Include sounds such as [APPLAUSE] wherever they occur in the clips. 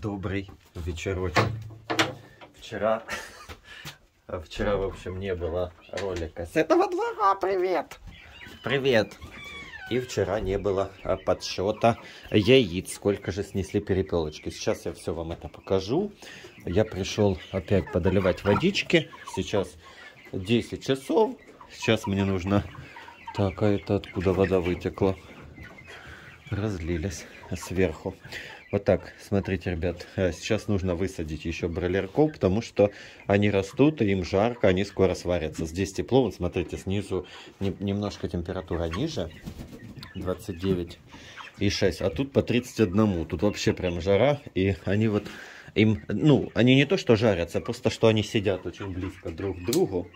Добрый вечерочек. Вчера, [LAUGHS] вчера, в общем, не было ролика с этого двора. Привет! Привет! И вчера не было а, подсчета яиц. Сколько же снесли перепелочки. Сейчас я все вам это покажу. Я пришел опять подоливать водички. Сейчас 10 часов. Сейчас мне нужно... Так, а это откуда вода вытекла? Разлились сверху. Вот так, смотрите, ребят, э, сейчас нужно высадить еще бройлерков, потому что они растут, им жарко, они скоро сварятся. Здесь тепло, вот смотрите, снизу не, немножко температура ниже, 29 и 6, а тут по 31. Тут вообще прям жара, и они вот, им, ну, они не то что жарятся, просто что они сидят очень близко друг к другу,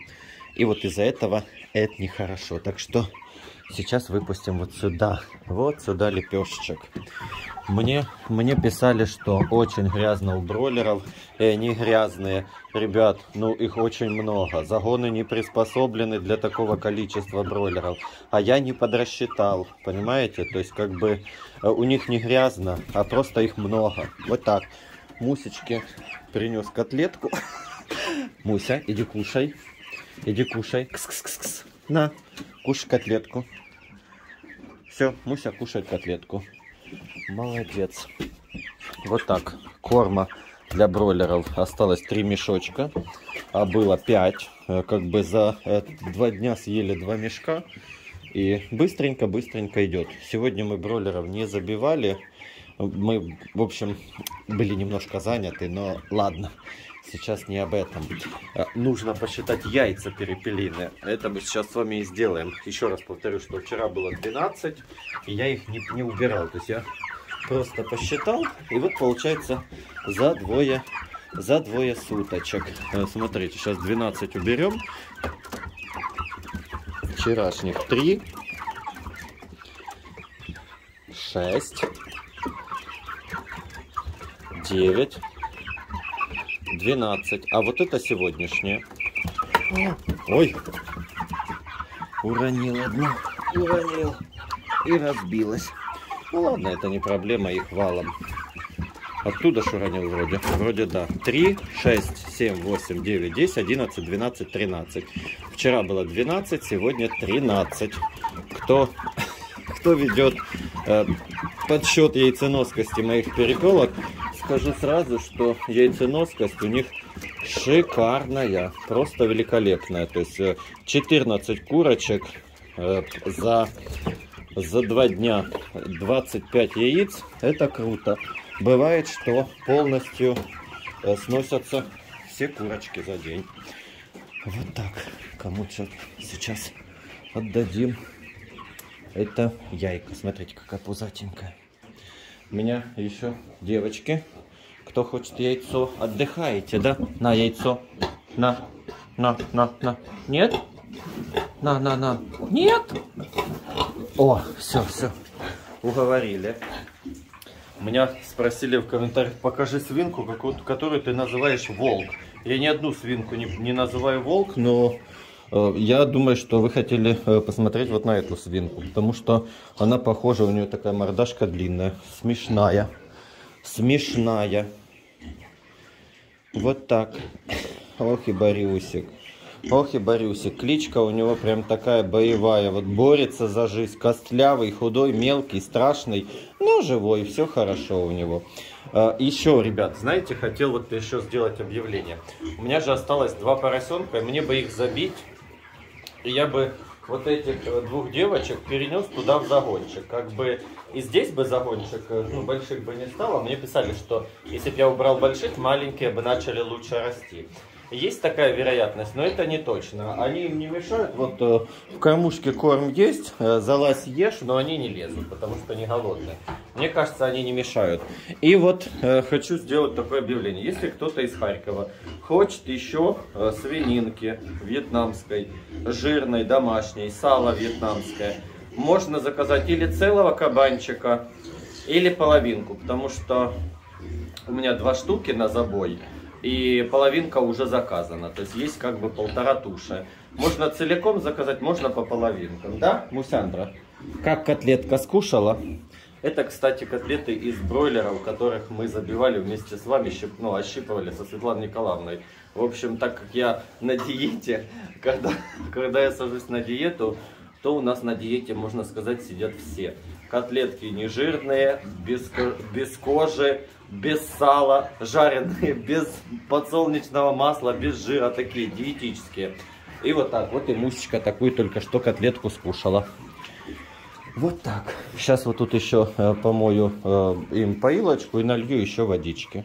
и вот из-за этого это нехорошо. Так что сейчас выпустим вот сюда, вот сюда лепешечек. Мне, мне писали, что очень грязно у бройлеров, и они грязные. Ребят, ну их очень много. Загоны не приспособлены для такого количества бройлеров. А я не подрасчитал, понимаете? То есть как бы э, у них не грязно, а просто их много. Вот так. Мусечки принес котлетку. [LAUGHS] Муся, иди кушай. Иди кушай. Кс -кс -кс -кс. На, кушай котлетку. Все, Муся кушает котлетку. Молодец. Вот так. Корма для бройлеров осталось 3 мешочка, а было 5. Э, как бы за э, два дня съели два мешка. И быстренько-быстренько идет. Сегодня мы бройлеров не забивали. Мы, в общем, были немножко заняты, но ладно. Сейчас не об этом. Э, нужно посчитать яйца перепелиные. Это мы сейчас с вами и сделаем. Еще раз повторю, что вчера было 12, и я их не, не убирал. То есть я просто посчитал, и вот получается за двое, за двое суточек. Э, смотрите, сейчас 12 уберем. Вчерашних 3. 6. 9. 12. А вот это сегодняшнее. Ой. Уронил одну. Уронил. И разбилась. Ну ладно, это не проблема, их валом. Оттуда шуранил вроде. Вроде да. 3, 6, 7, 8, 9, 10, 11, 12, 13. Вчера было 12, сегодня 13. Кто, [LAUGHS] кто ведет э, подсчет яйценоскости моих перепелок, скажу сразу, что яйценоскость у них шикарная. Просто великолепная. То есть 14 э, курочек э, за за два дня 25 яиц, это круто. Бывает, что полностью э, сносятся все курочки за день. Вот так. Кому-то сейчас отдадим. Это яйка. Смотрите, какая пузатенькая. У меня еще девочки. Кто хочет яйцо, отдыхаете, да? На яйцо. На, на, на, на. Нет? На, на, на. Нет? О, все, все. Уговорили. Меня спросили в комментариях, покажи свинку, которую ты называешь волк. Я ни одну свинку не, не называю волк, но я думаю, что вы хотели э, посмотреть вот на эту свинку. Потому что она похожа, у нее такая мордашка длинная, смешная. Смешная. Вот так. Ох и Борюсик. Ох и Борюсик, кличка у него прям такая боевая. Вот борется за жизнь. Костлявый, худой, мелкий, страшный, но живой. Все хорошо у него. А, еще, ребят, знаете, хотел вот еще сделать объявление. У меня же осталось два поросенка, и мне бы их забить. Я бы вот этих э, двух девочек перенес туда в загончик. Как бы и здесь бы загончик, э, ну, больших бы не стало. Мне писали, что если бы я убрал больших, маленькие бы начали лучше расти. Есть такая вероятность, но это не точно. Они им не мешают. Вот э, в кормушке корм есть, э, залазь ешь, но они не лезут, потому что они голодные. Мне кажется, они не мешают. И вот э, хочу сделать такое объявление. Если кто-то из Харькова хочет еще свининки вьетнамской, жирной, домашней, сало вьетнамское, можно заказать или целого кабанчика, или половинку, потому что у меня два штуки на забой и половинка уже заказана. То есть есть как бы полтора туши. Можно целиком заказать, можно по половинкам. Да, Мусяндра? Как котлетка скушала? Это, кстати, котлеты из бройлеров, которых мы забивали вместе с вами, щип, ну, ощипывали со Светланой Николаевной. В общем, так как я на диете, [LAUGHS] когда, когда я сажусь на диету, то у нас на диете, можно сказать, сидят все. Котлетки не жирные, без, без кожи, без сала, жареные, [LAUGHS] без подсолнечного масла, без жира, такие диетические. И вот так, вот и Мусечка такую только что котлетку скушала. Вот так. Сейчас вот тут еще э, помою э, им поилочку и налью еще водички.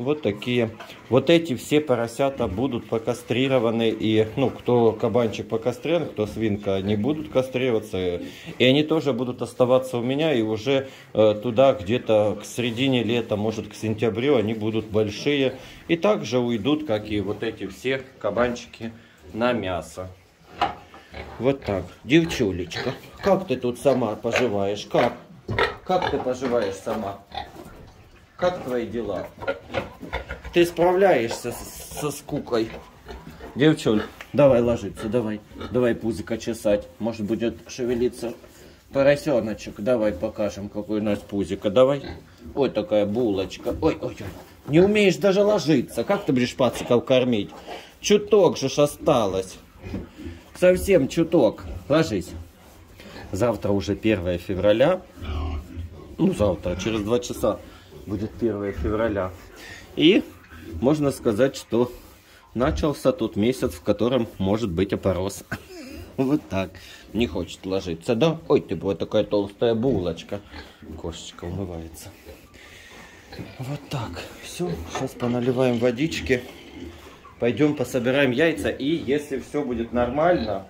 Вот такие. Вот эти все поросята будут покастрированы. И, ну, кто кабанчик покастрирован, кто свинка, не будут кастрироваться. И они тоже будут оставаться у меня. И уже э, туда где-то к середине лета, может к сентябрю, они будут большие. И также уйдут, как и вот эти все кабанчики на мясо. Вот так. Девчулечка, как ты тут сама поживаешь? Как? Как ты поживаешь сама? Как твои дела? Ты справляешься со скукой? Девчуль, давай ложиться, давай. Давай пузика чесать. Может будет шевелиться поросеночек. Давай покажем, какой у нас пузика. Давай. Ой, такая булочка. Ой, ой, ой. Не умеешь даже ложиться. Как ты будешь пациков кормить? Чуток же ж осталось. Совсем чуток. Ложись. Завтра уже 1 февраля. Ну, завтра, через два часа будет 1 февраля. И можно сказать, что начался тот месяц, в котором может быть опорос. [LAUGHS] Вот так. Не хочет ложиться, да? Ой, ты вот такая толстая булочка. Кошечка умывается. Вот так. Все, сейчас поналиваем водички пойдем пособираем яйца, и если все будет нормально,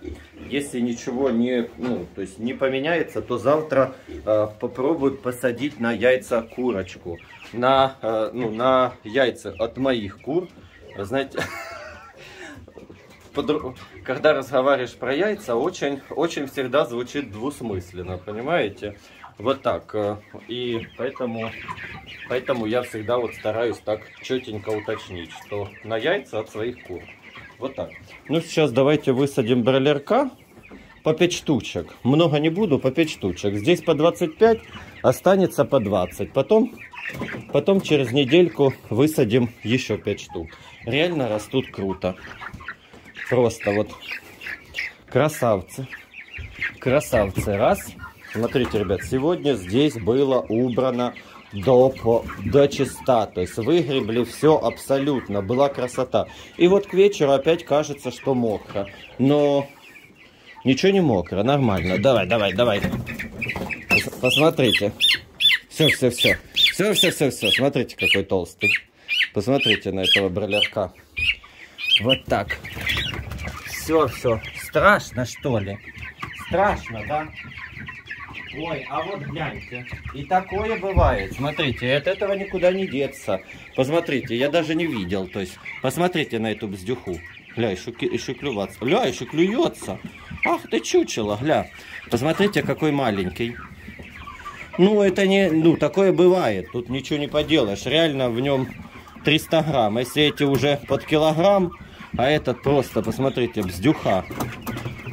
если ничего не, ну, то есть не поменяется, то завтра э, попробуют посадить на яйца курочку. На, э, ну, на яйца от моих кур. Знаете, [LAUGHS] когда разговариваешь про яйца, очень, очень всегда звучит двусмысленно, понимаете? Вот так. Э, и поэтому, поэтому я всегда вот стараюсь так четенько уточнить, что на яйца от своих кур. Вот так. Ну, сейчас давайте высадим бройлерка по 5 штучек. Много не буду, по 5 штучек. Здесь по 25, останется по 20. Потом, потом через недельку высадим еще 5 штук. Реально растут круто. Просто вот красавцы. Красавцы. Раз. Смотрите, ребят, сегодня здесь было убрано до, до чиста. То есть выгребли все абсолютно. Была красота. И вот к вечеру опять кажется, что мокро. Но ничего не мокро, нормально. Давай, давай, давай. Посмотрите. Все, все, все. Все, все, все, все. Смотрите, какой толстый. Посмотрите на этого бролерка. Вот так. Все, все. Страшно, что ли? Страшно, да? Ой, а вот гляньте. И такое бывает. Смотрите, от этого никуда не деться. Посмотрите, я даже не видел. То есть, посмотрите на эту бздюху. Гля, еще, еще клюваться. Гля, еще клюется. Ах ты чучело, гля. Посмотрите, какой маленький. Ну, это не... Ну, такое бывает. Тут ничего не поделаешь. Реально в нем 300 грамм. Если эти уже под килограмм, а этот просто, посмотрите, бздюха.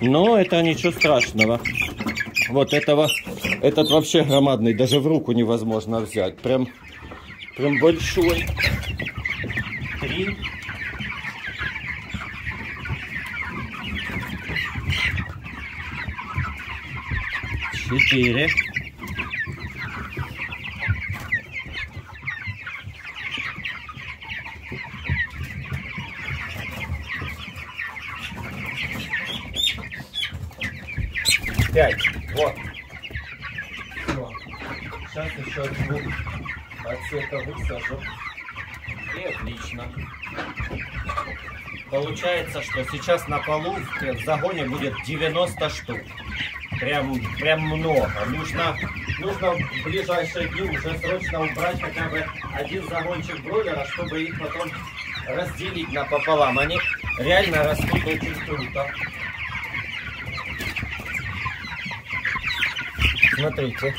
Но это ничего страшного. Вот этого, этот вообще громадный, даже в руку невозможно взять. Прям, прям большой. Три. Четыре. Пять. Вот. Все. Сейчас еще двух отсека высажу. И отлично. Получается, что сейчас на полу в загоне будет 90 штук. Прям, прям много. Нужно, нужно в ближайшие дни уже срочно убрать хотя бы один загончик бройлера, чтобы их потом разделить напополам. Они реально растут очень круто. Смотрите.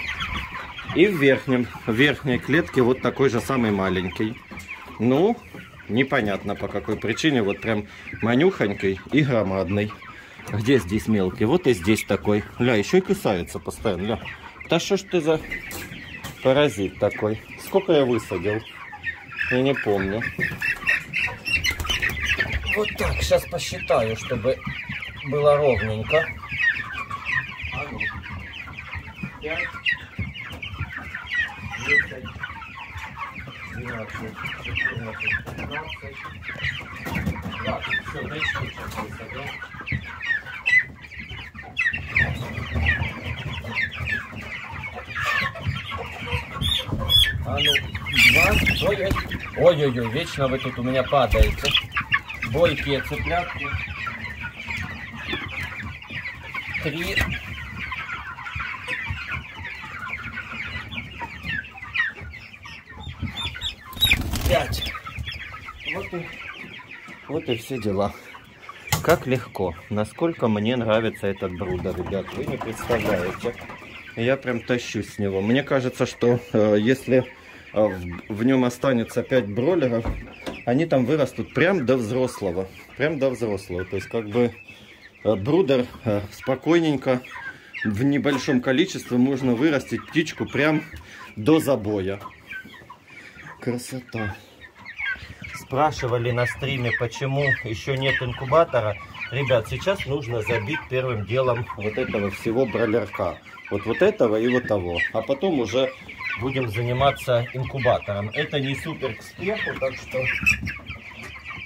И в верхнем, в верхней клетке вот такой же самый маленький. Ну, непонятно по какой причине. Вот прям манюхонький и громадный. Где здесь мелкий? Вот и здесь такой. Ля, еще и кусается постоянно. Ля, Да что ж ты за паразит такой? Сколько я высадил? Я не помню. Вот так, сейчас посчитаю, чтобы было ровненько. 14, 15, 20. Все, дальше получается, да? А ну, два. Ой-ой. Ой-ой-ой, вечно вы тут у меня падаете. Бойкие цыплятки. Три. И все дела. Как легко. Насколько мне нравится этот брудер, ребят, вы не представляете. Я прям тащусь с него. Мне кажется, что э, если э, в, в нем останется 5 бройлеров, они там вырастут прям до взрослого. Прям до взрослого. То есть как бы э, брудер э, спокойненько в небольшом количестве можно вырастить птичку прям до забоя. Красота. Спрашивали на стриме, почему еще нет инкубатора. Ребят, сейчас нужно забить первым делом вот этого всего бролерка. Вот, вот этого и вот того. А потом уже будем заниматься инкубатором. Это не супер к спеху, так что,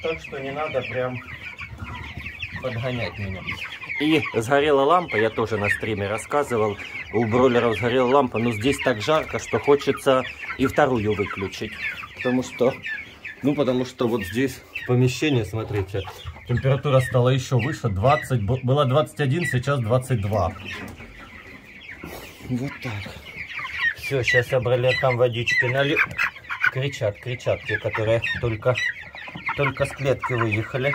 так что не надо прям подгонять меня. И сгорела лампа, я тоже на стриме рассказывал. У бройлеров сгорела лампа, но здесь так жарко, что хочется и вторую выключить. Потому что, ну потому что вот здесь помещение, смотрите, температура стала еще выше, 20, было 21, сейчас 22. Вот так. Все, сейчас я бролеркам водички налью. Кричат, кричат те, которые только, только с клетки выехали.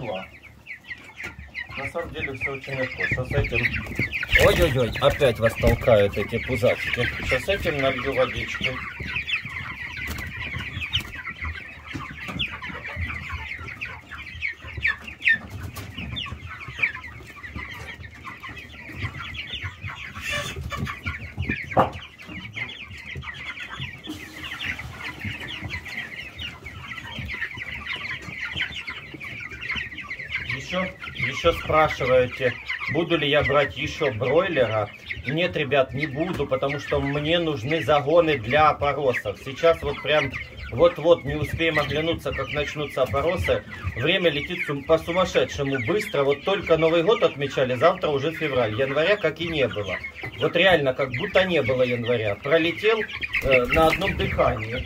Дела. На самом деле все очень легко. Сейчас с этим... Ой-ой-ой, опять вас толкают эти пузатики. Сейчас с этим налью водички. Еще, еще спрашиваете, буду ли я брать еще бройлера. Нет, ребят, не буду, потому что мне нужны загоны для опоросов. Сейчас вот прям вот-вот не успеем оглянуться, как начнутся опоросы. Время летит по сумасшедшему быстро. Вот только Новый год отмечали, завтра уже февраль. Января как и не было. Вот реально, как будто не было января. Пролетел э, на одном дыхании.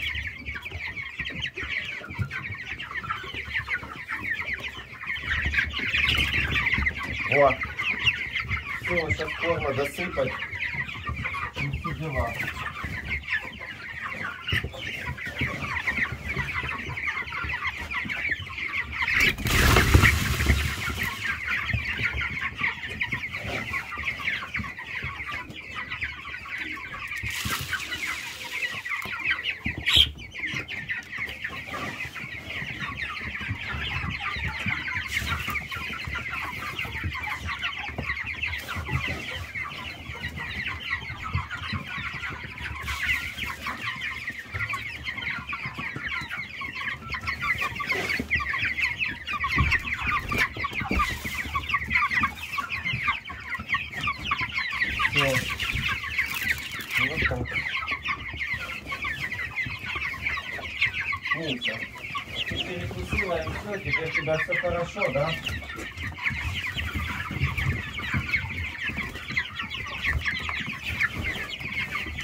О, все, сейчас корма досыпать. Все дела. Умница. Ты перекусила и все, теперь у тебя все хорошо, да?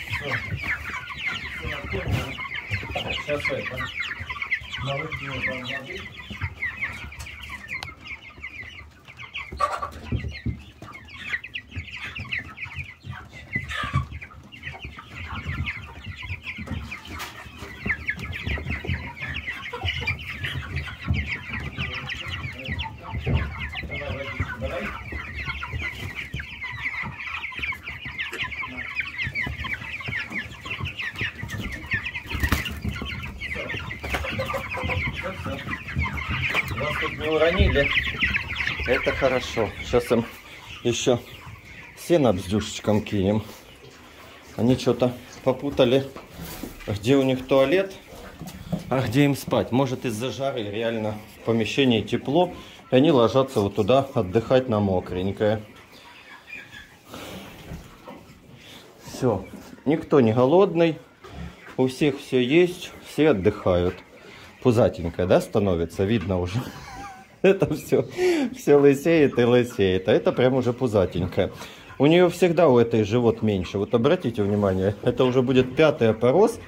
Все. Сейчас это. Наложил воды. Хорошо. Сейчас им еще сено бздюшечком кинем. Они что-то попутали, где у них туалет, а где им спать. Может из-за жары реально в помещении тепло, и они ложатся вот туда отдыхать на мокренькое. Все. Никто не голодный. У всех все есть, все отдыхают. Пузатенькая, да, становится? Видно уже. [LAUGHS] Это все, все лысеет и лысеет. А это прям уже пузатенькая. У нее всегда у этой живот меньше. Вот обратите внимание, [LAUGHS] это уже будет пятый опорос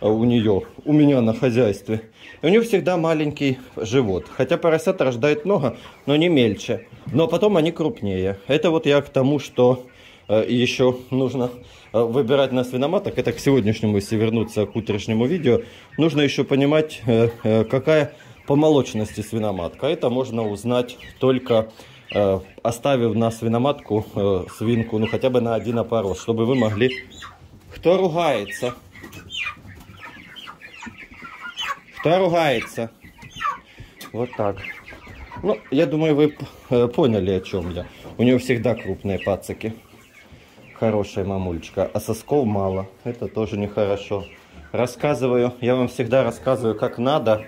а, у нее, у меня на хозяйстве. И у нее всегда маленький живот. Хотя поросят рождает много, но не мельче. Но потом они крупнее. Это вот я к тому, что э, еще нужно э, выбирать на свиноматок. Это к сегодняшнему, если вернуться к утреннему видео. Нужно еще понимать, э, какая по молочности свиноматка. Это можно узнать только э, оставив на свиноматку э, свинку, ну хотя бы на один опорос, чтобы вы могли... Кто ругается? Кто ругается? Вот так. Ну, я думаю, вы э, поняли, о чем я. У нее всегда крупные пацики. Хорошая мамульчика. А сосков мало. Это тоже нехорошо. Рассказываю, я вам всегда рассказываю, как надо,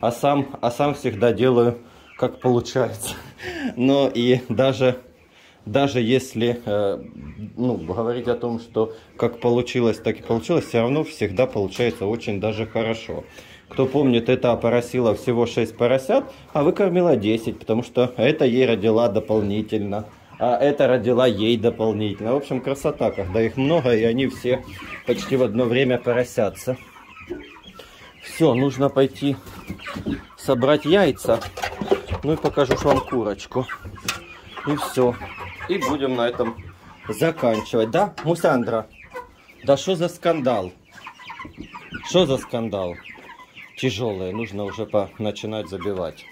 а сам, а сам всегда делаю, как получается. Но и даже, даже если э, ну, говорить о том, что как получилось, так и получилось, все равно всегда получается очень даже хорошо. Кто помнит, это поросила всего 6 поросят, а выкормила 10, потому что это ей родила дополнительно. А это родила ей дополнительно. В общем, красота, когда их много, и они все почти в одно время поросятся. Все, нужно пойти собрать яйца. Ну и покажу вам курочку. И все. И будем на этом заканчивать. Да, Мусандра? Да что за скандал? Что за скандал? Тяжелые. Нужно уже по начинать забивать.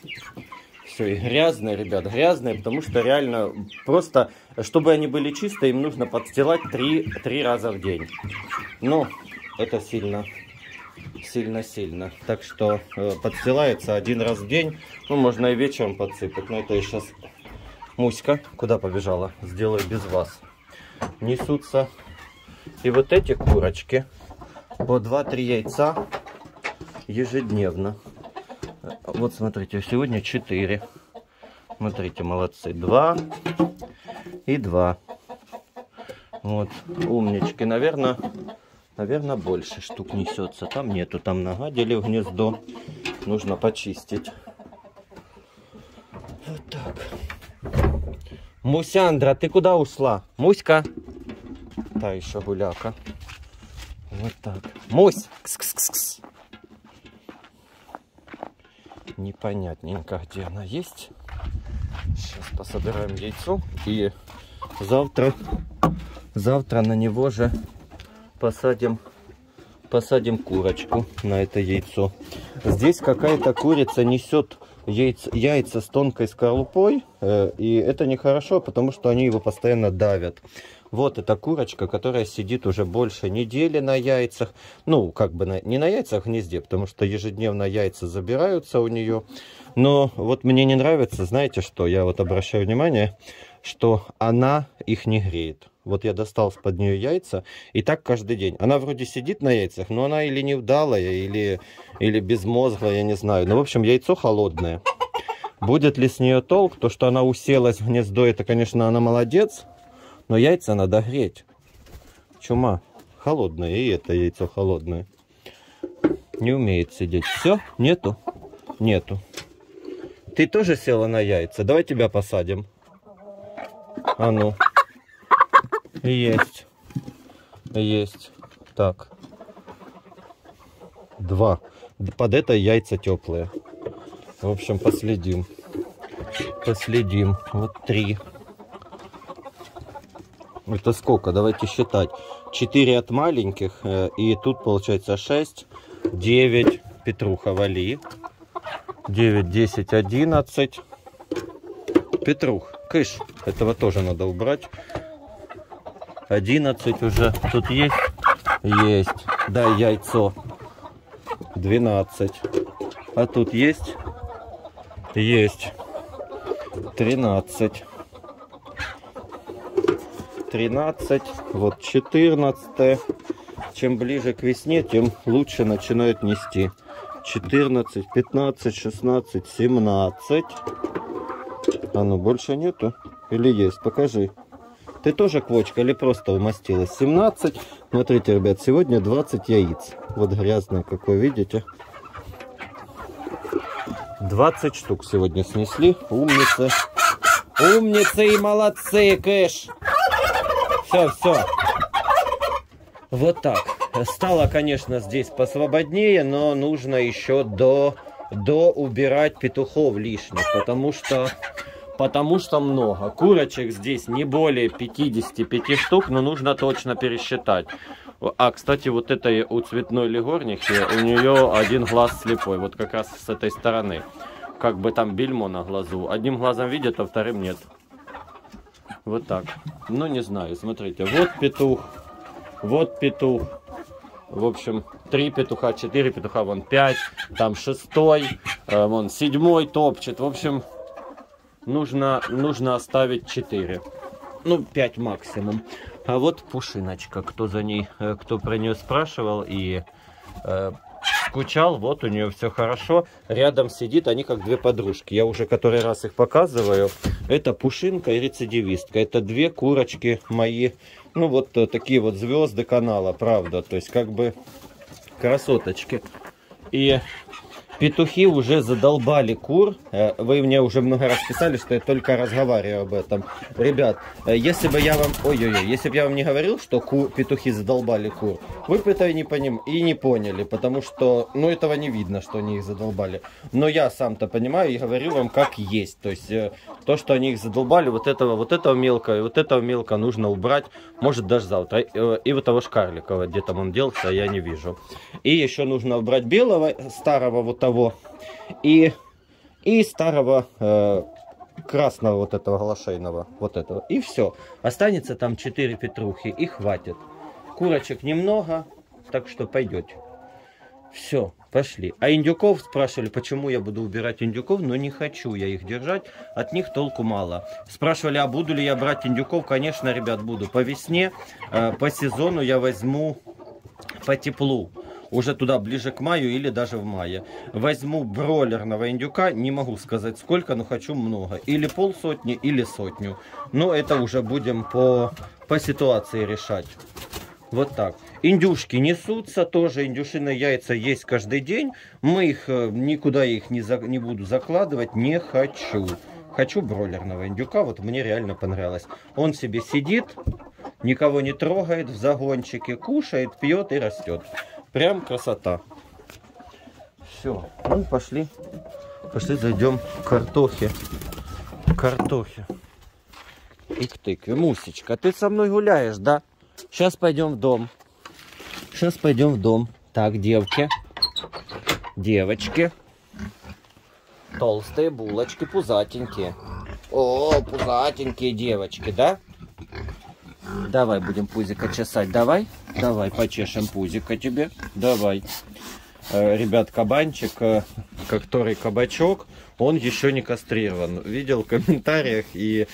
Все, и грязные, ребят, грязные, потому что реально просто, чтобы они были чистые, им нужно подстилать три, три раза в день. Ну, это сильно, сильно-сильно. Так что э, подстилается один раз в день. Ну, можно и вечером подсыпать. Но это я сейчас... Муська, куда побежала? Сделаю без вас. Несутся и вот эти курочки по 2-3 яйца ежедневно. Вот смотрите, сегодня 4. Смотрите, молодцы. 2 и 2. Вот, умнички. Наверное, наверное, больше штук несется. Там нету, там нагадили в гнездо. Нужно почистить. Вот так. Мусяндра, ты куда ушла? Муська? Та еще гуляка. Вот так. Мусь! Кс -кс -кс -кс. Непонятненько, где она есть. Сейчас пособираем яйцо. И завтра, завтра на него же посадим, посадим курочку на это яйцо. Здесь какая-то курица несет яйца, яйца с тонкой скорлупой. Э, и это нехорошо, потому что они его постоянно давят. Вот эта курочка, которая сидит уже больше недели на яйцах. Ну, как бы на, не на яйцах в гнезде, потому что ежедневно яйца забираются у нее. Но вот мне не нравится, знаете что, я вот обращаю внимание, что она их не греет. Вот я достал под нее яйца, и так каждый день. Она вроде сидит на яйцах, но она или невдалая, или, или безмозглая, я не знаю. Ну, в общем, яйцо холодное. Будет ли с нее толк? То, что она уселась в гнездо, это, конечно, она молодец. Но яйца надо греть. Чума холодное, и это яйцо холодное. Не умеет сидеть. Все? Нету? Нету. Ты тоже села на яйца? Давай тебя посадим. А ну. Есть. Есть. Так. Два. Под это яйца теплые. В общем, последим. Последим. Вот три. Это сколько? Давайте считать. 4 от маленьких. Э, и тут получается 6, 9. Петруха, вали. 9, 10, 11. Петрух, кыш. Этого тоже надо убрать. 11 уже. Тут есть? Есть. Да, яйцо. 12. А тут есть? Есть. 13. 13. Вот 14. Чем ближе к весне, тем лучше начинают нести. 14, 15, 16, 17. А ну больше нету? Или есть? Покажи. Ты тоже квочка или просто умастилась? 17. Смотрите, ребят, сегодня 20 яиц. Вот грязное какое, видите? 20 штук сегодня снесли. Умницы. Умницы и молодцы, Кэш. Все, все. Вот так. Стало, конечно, здесь посвободнее, но нужно еще до, до убирать петухов лишних, потому что потому что много. Курочек здесь не более 55 штук, но нужно точно пересчитать. А, кстати, вот этой у цветной легорнихи, у нее один глаз слепой, вот как раз с этой стороны. Как бы там бельмо на глазу. Одним глазом видит, а вторым нет. Вот так. Ну, не знаю, смотрите. Вот петух, вот петух. В общем, три петуха, четыре петуха, вон пять, там шестой, э, вон седьмой топчет. В общем, нужно, нужно оставить 4. Ну, 5 максимум. А вот Пушиночка, кто за ней, э, кто про нее спрашивал и э, скучал, вот у нее все хорошо. Рядом сидит, они как две подружки. Я уже который раз их показываю. Это Пушинка и рецидивистка. Это две курочки мои, ну вот э, такие вот звезды канала, правда. То есть как бы красоточки. И Петухи уже задолбали кур. Э, вы мне уже много раз писали, что я только разговариваю об этом. Ребят, э, если бы я вам... Ой-ой-ой, если бы я вам не говорил, что ку... петухи задолбали кур, вы бы это и не, поним... и не поняли, потому что, ну, этого не видно, что они их задолбали. Но я сам-то понимаю и говорю вам как есть. То есть, э, то, что они их задолбали, вот этого, вот этого мелко, вот этого мелко нужно убрать, может даже завтра. И вот того шкарликова, где там он делся, я не вижу. И еще нужно убрать белого, старого вот того, того и, и старого э, красного вот этого глашейного, вот этого. И все. Останется там 4 петрухи и хватит. Курочек немного, так что пойдете. Все, пошли. А индюков спрашивали, почему я буду убирать индюков, но не хочу я их держать, от них толку мало. Спрашивали, а буду ли я брать индюков? Конечно, ребят, буду. По весне, э, по сезону я возьму по теплу уже туда ближе к маю или даже в мае. Возьму бройлерного индюка, не могу сказать сколько, но хочу много. Или полсотни, или сотню. Но это уже будем по, по ситуации решать. Вот так. Индюшки несутся, тоже индюшиные яйца есть каждый день. Мы их, э, никуда их не, за, не буду закладывать, не хочу. Хочу бройлерного индюка, вот мне реально понравилось. Он себе сидит, никого не трогает в загончике, кушает, пьет и растет. Прям красота. Все, ну пошли. Пошли зайдем к картохе. Картохе. И к тыкве. Мусечка, ты со мной гуляешь, да? Сейчас пойдем в дом. Сейчас пойдем в дом. Так, девки. Девочки. Толстые булочки, пузатенькие. О, пузатенькие девочки, да? Давай будем пузика чесать. Давай. Давай почешем пузика тебе. Давай. Э, ребят, кабанчик, э, который кабачок, он еще не кастрирован. Видел в комментариях, и,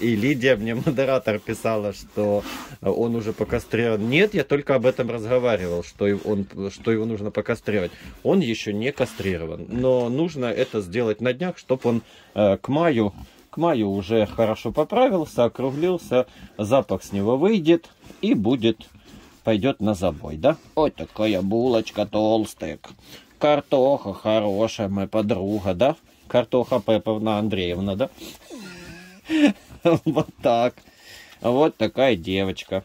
и Лидия мне, модератор, писала, что он уже покастрирован. Нет, я только об этом разговаривал, что, он, что его нужно покастрировать. Он еще не кастрирован, но нужно это сделать на днях, чтобы он э, к маю к маю уже хорошо поправился, округлился, запах с него выйдет и будет, пойдет на забой, да? Вот такая булочка толстая, картоха хорошая, моя подруга, да? Картоха Пеповна Андреевна, да? Вот так. Вот такая девочка.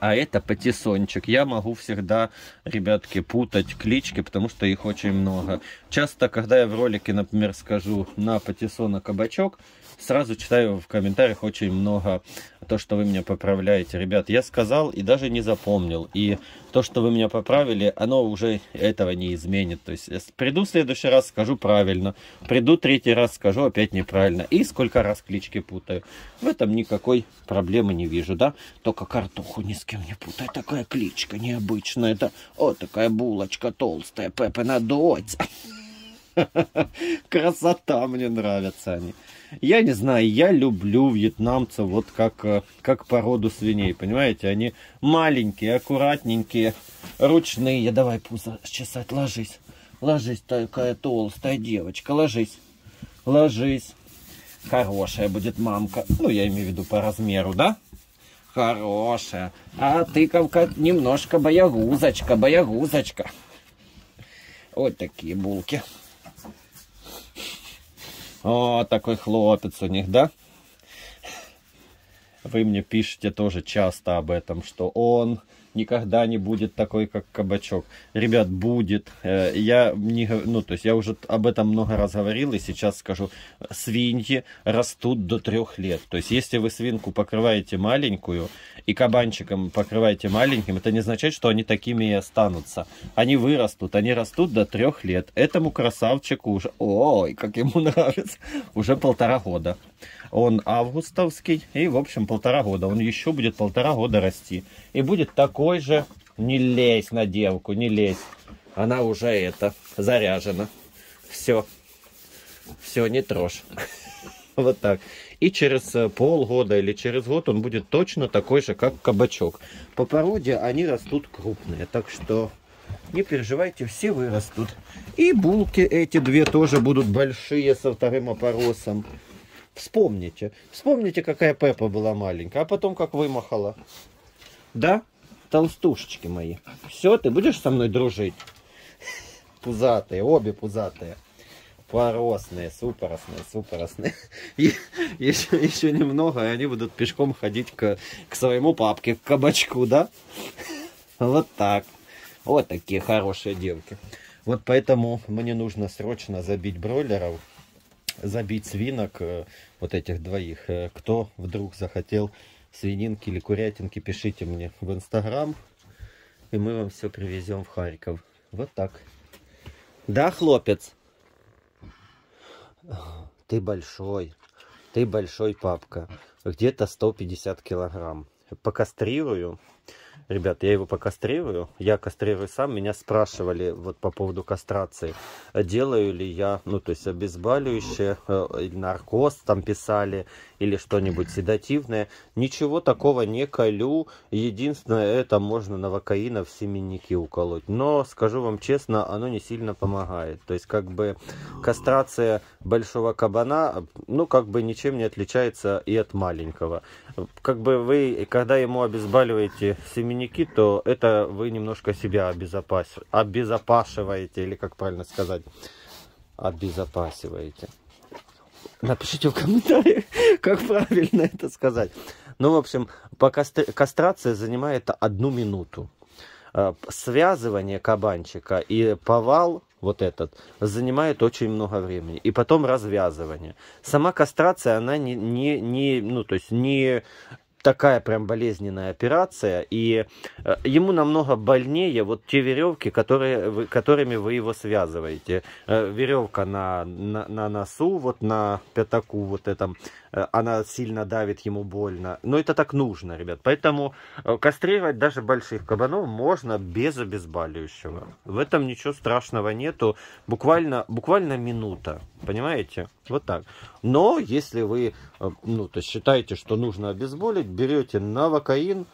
А это патиссончик. Я могу всегда, ребятки, путать клички, потому что их очень много. Часто, когда я в ролике, например, скажу на патиссона кабачок, сразу читаю в комментариях очень много то, что вы меня поправляете. Ребят, я сказал и даже не запомнил. И то, что вы меня поправили, оно уже этого не изменит. То есть, приду в следующий раз, скажу правильно. Приду третий раз, скажу опять неправильно. И сколько раз клички путаю. В этом никакой проблемы не вижу, да? Только картоху ни с кем не путай. Такая кличка необычная. Это вот такая булочка толстая. Пепе на дочь. [LAUGHS] Красота, мне нравятся они. Я не знаю, я люблю вьетнамцев вот как, э, как породу свиней, понимаете? Они маленькие, аккуратненькие, ручные. Давай пузо чесать, ложись. Ложись, такая толстая девочка, ложись. Ложись. Хорошая будет мамка. Ну, я имею в виду по размеру, да? Хорошая. А тыковка немножко боягузочка, боягузочка. Вот такие булки. О, такой хлопец у них, да? Вы мне пишете тоже часто об этом, что он никогда не будет такой, как кабачок. Ребят, будет. Э, я не, ну, то есть я уже об этом много раз говорил, и сейчас скажу. Свиньи растут до трех лет. То есть, если вы свинку покрываете маленькую, и кабанчиком покрываете маленьким, это не означает, что они такими и останутся. Они вырастут, они растут до трех лет. Этому красавчику уже, ой, как ему [LAUGHS] нравится, уже полтора года. Он августовский, и, в общем, полтора года. Он еще будет полтора года расти. И будет такой же, не лезь на девку, не лезь. Она уже это, заряжена. Все. Все, не трожь. [LAUGHS] Вот так. И через э, полгода или через год он будет точно такой же, как кабачок. По породе они растут крупные. Так что не переживайте, все вырастут. И булки эти две тоже будут большие со вторым опоросом. Вспомните. Вспомните, какая Пеппа была маленькая, а потом как вымахала. Да? Толстушечки мои. Все, ты будешь со мной дружить? Пузатые, обе пузатые. Поросные, суперосные, суперосные. [LAUGHS] И еще, еще немного, и они будут пешком ходить к, к своему папке, к кабачку, да? Вот так. Вот такие хорошие девки. Вот поэтому мне нужно срочно забить бройлеров забить свинок, э, вот этих двоих. Э, кто вдруг захотел свининки или курятинки, пишите мне в Инстаграм, и мы вам все привезем в Харьков. Вот так. Да, хлопец? Ты большой. Ты большой, папка. Где-то 150 килограмм. Покастрирую Ребят, я его покастрирую. Я кастрирую сам. Меня спрашивали вот по поводу кастрации. Делаю ли я, ну, то есть обезболивающее, э, наркоз там писали, или что-нибудь седативное. Ничего такого не колю. Единственное, это можно новокаина в семенники уколоть. Но, скажу вам честно, оно не сильно помогает. То есть, как бы, кастрация большого кабана, ну, как бы, ничем не отличается и от маленького. Как бы вы, когда ему обезболиваете семенники, то это вы немножко себя обезопас... обезопашиваете, или как правильно сказать, обезопасиваете. Напишите в комментариях, [LAUGHS] как правильно это сказать. Ну, в общем, по кастр... кастрация занимает одну минуту. А, связывание кабанчика и повал вот этот, занимает очень много времени. И потом развязывание. Сама кастрация, она не, не, не, ну, то есть не такая прям болезненная операция, и э, ему намного больнее вот те веревки, которые, вы, которыми вы его связываете. Э, веревка на, на, на носу, вот на пятаку вот этом, э, она сильно давит, ему больно. Но это так нужно, ребят. Поэтому кастрировать даже больших кабанов можно без обезболивающего. В этом ничего страшного нету. Буквально, буквально минута, понимаете? Вот так. Но если вы ну, то считаете, что нужно обезболить, берете навокаин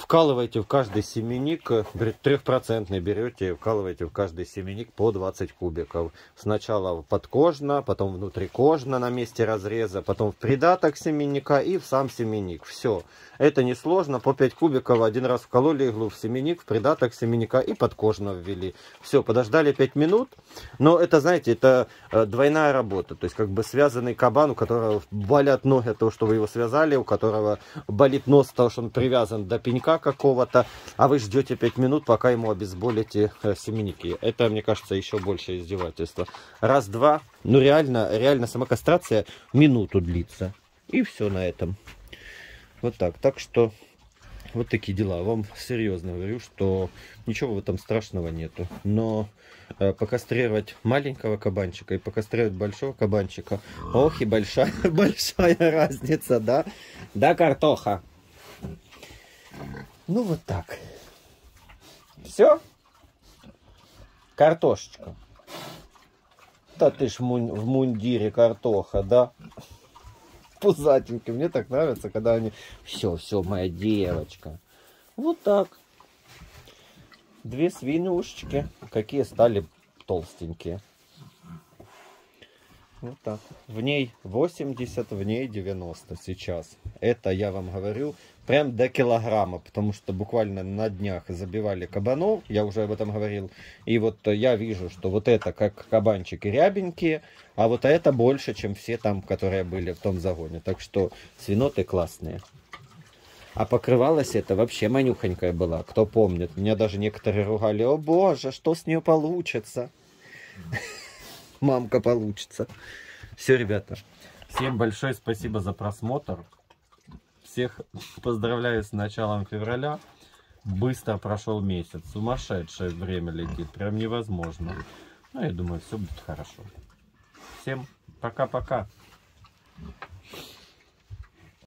вкалываете в каждый семенник, э, трехпроцентный берете, вкалываете в каждый семенник по 20 кубиков. Сначала подкожно, потом внутрикожно на месте разреза, потом в придаток семенника и в сам семенник. Все. Это несложно, по 5 кубиков один раз вкололи иглу в семенник, в придаток семенника и подкожно ввели. Все, подождали 5 минут. Но это, знаете, это э, двойная работа. То есть как бы связанный кабан, у которого болят ноги от того, что вы его связали, у которого болит нос от того, что он привязан до пенька какого-то, а вы ждете 5 минут, пока ему обезболите э, семенники. Это, мне кажется, еще больше издевательство. Раз-два, ну реально, реально сама кастрация минуту длится. И все на этом. Вот так. Так что вот такие дела. Вам серьезно говорю, что ничего в этом страшного нету. Но э, покастрировать маленького кабанчика и покастрировать большого кабанчика, ох и большая, [LAUGHS] большая разница, да? Да, картоха? Ну вот так. Все? Картошечка. Да ты ж в мундире картоха, да? пузатенькие. Мне так нравится, когда они... Все, все, моя девочка. Вот так. Две свинюшечки. Какие стали толстенькие. Вот так. В ней 80, в ней 90 сейчас. Это я вам говорю прям до килограмма, потому что буквально на днях забивали кабанов, я уже об этом говорил. И вот я вижу, что вот это как кабанчики рябенькие, а вот это больше, чем все там, которые были в том загоне. Так что свиноты классные. А покрывалась это вообще манюхонькая была, кто помнит. Меня даже некоторые ругали, о боже, что с нее получится мамка получится. Все, ребята. Всем большое спасибо за просмотр. Всех поздравляю с началом февраля. Быстро прошел месяц. Сумасшедшее время летит. Прям невозможно. Ну, я думаю, все будет хорошо. Всем пока-пока.